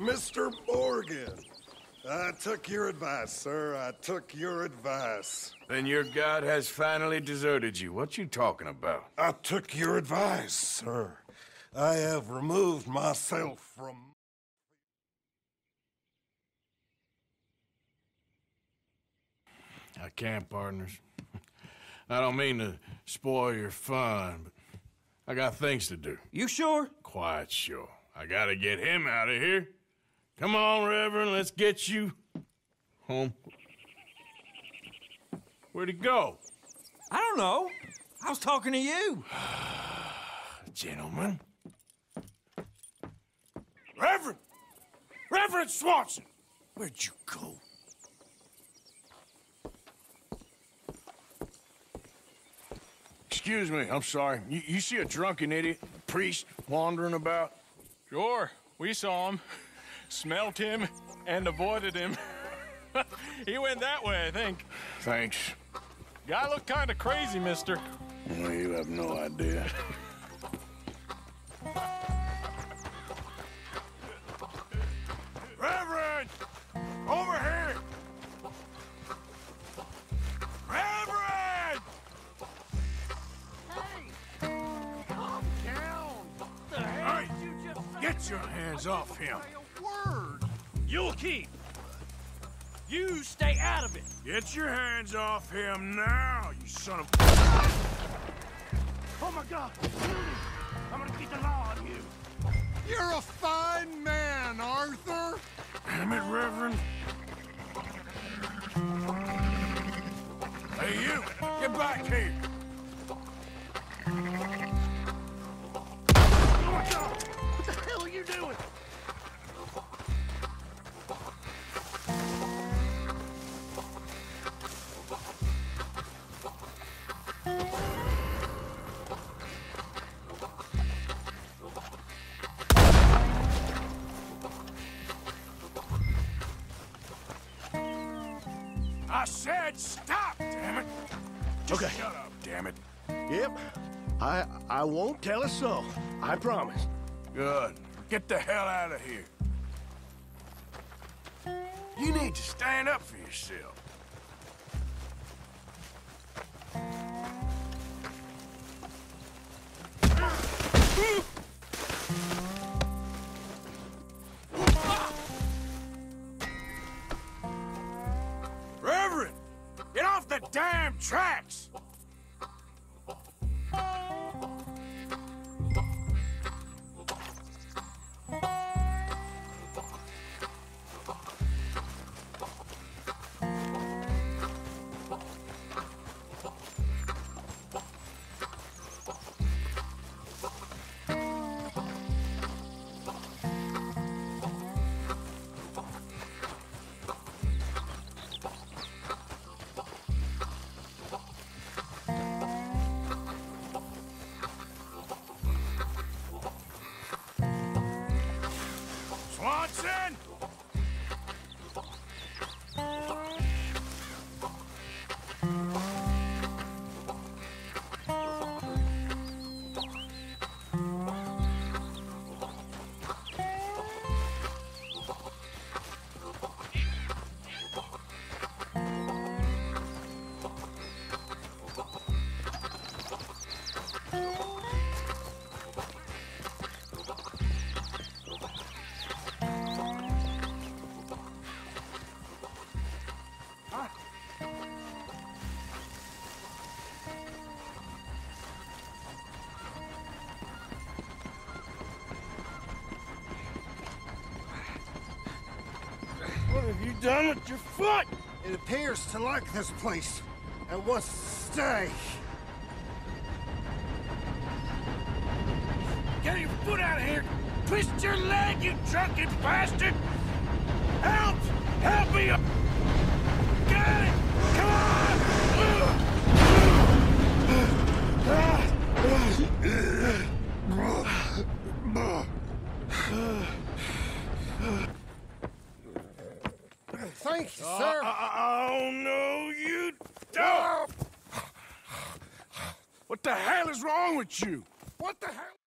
Mr. Morgan, I took your advice, sir. I took your advice. Then your god has finally deserted you. What you talking about? I took your advice, sir. I have removed myself from... I can't, partners. I don't mean to spoil your fun, but I got things to do. You sure? Quite sure. I gotta get him out of here. Come on, Reverend, let's get you home. Where'd he go? I don't know. I was talking to you. Gentlemen. Reverend! Reverend Swanson! Where'd you go? Excuse me, I'm sorry. You, you see a drunken idiot, priest, wandering about? Sure, we saw him, smelt him, and avoided him. he went that way, I think. Thanks. Guy looked kind of crazy, mister. Well, you have no idea. Reverend! Over here! Reverend! Hey! Calm down. The hell Hey, did you just? Get your hands off him. Say a word. You'll keep. You stay out of it. Get your hands off him now, you son of... Oh my God. I'm gonna keep the law on you. You're a fine man, Arthur! Damn it, Reverend. Hey, you! Get back here! I said stop, damn it! Just Okay. shut up, damn it. Yep. I I won't tell a soul. I promise. Good. Get the hell out of here. You need to stand up for yourself. What have you done with your foot? It appears to like this place and wants to stay. Get your foot out of here! Twist your leg, you drunken bastard! Help! Help me! Get it! Come Thank you, sir. Oh, no, you don't! What the hell is wrong with you? What the hell?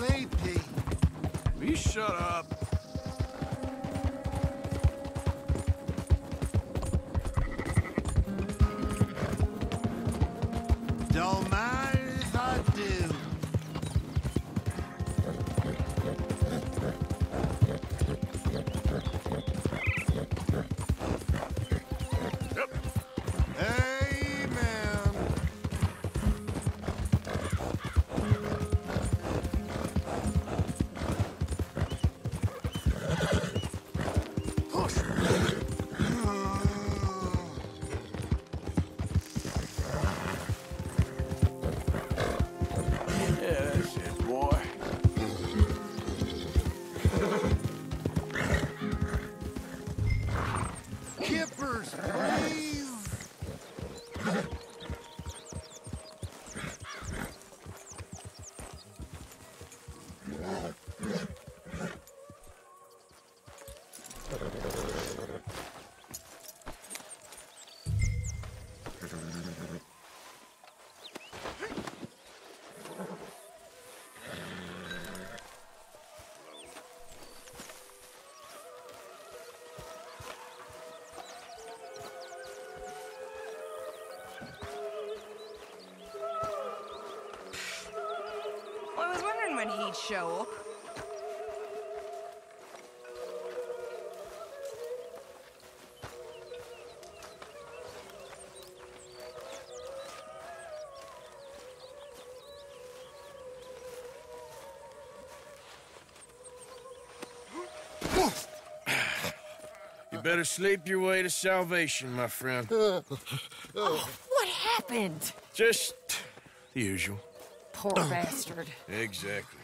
Sleepy. will you shut up? Was he'd show up. You better sleep your way to salvation, my friend. oh, What happened? Just the usual. Poor bastard. Exactly.